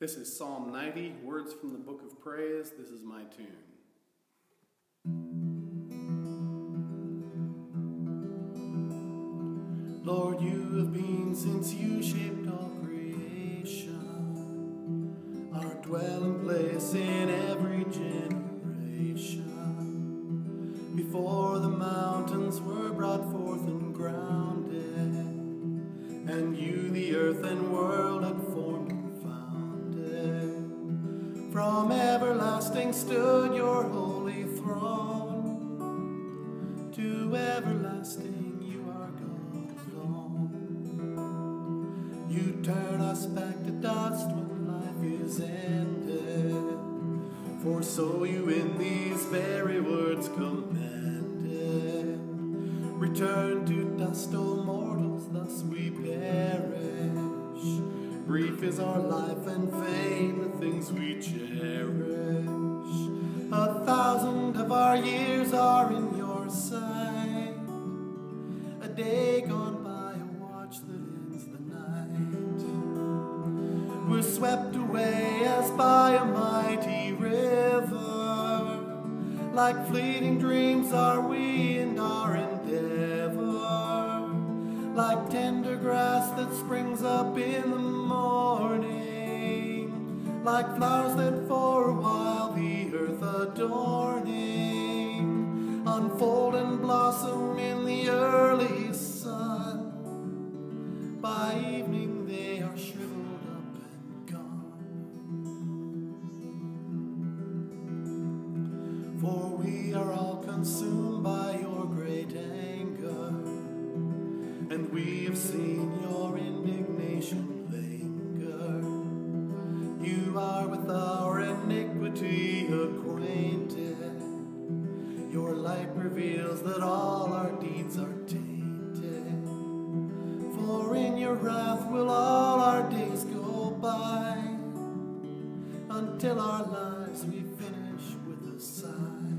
This is Psalm 90, words from the book of praise. This is my tune. Lord, you have been since you shaped all from everlasting stood your holy throne. To everlasting you are God alone. You turn us back to dust when life is ended. For so you in these Brief is our life and vain the things we cherish. A thousand of our years are in your sight. A day gone by, a watch that ends the night. We're swept away as by a mighty river. Like fleeting dreams are we in our endeavor like tender grass that springs up in the morning, like flowers that for a while the earth adorning, unfold and blossom in the early sun. By evening are with our iniquity acquainted. Your light reveals that all our deeds are tainted. For in your wrath will all our days go by, until our lives we finish with a sigh.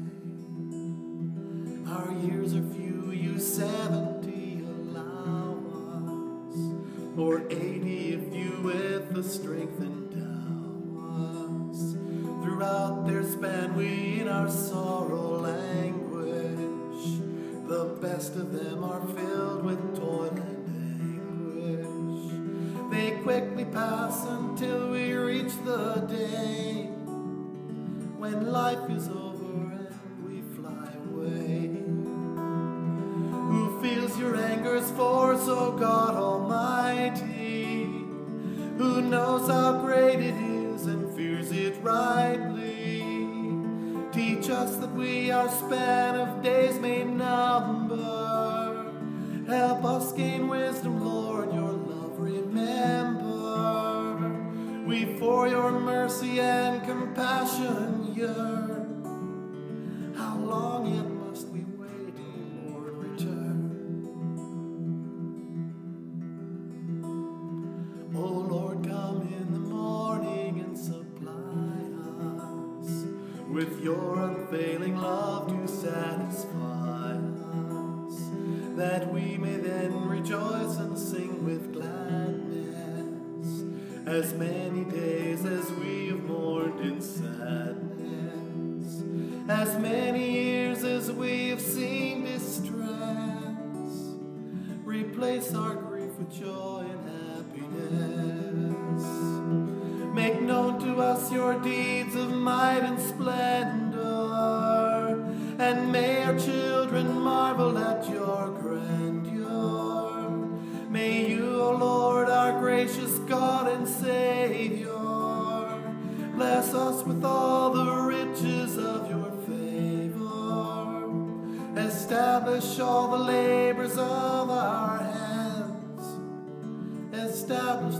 Our years are few, you seventy allow us, or eighty if you with the strength endow us. Throughout their span we in our sorrow languish. The best of them are filled with toil and anguish. They quickly pass until we reach the day when life is over and we fly away Who feels your anger's force, O God Almighty, who knows how great it is and fears it rightly. Teach us that we our span of days may number. Help us gain wisdom, Lord, your love remember. We for your mercy and compassion yearn. With your unfailing love to satisfy us, that we may then rejoice and sing with gladness, as many days as we have mourned in sadness, as many years as we have seen distress. Replace our grief with joy and happiness. Make known to us your deeds of might and splendor, and may our children marvel at your grandeur. May you, O Lord, our gracious God and Savior, bless us with all the riches of your favor. Establish all the labors of our hands establish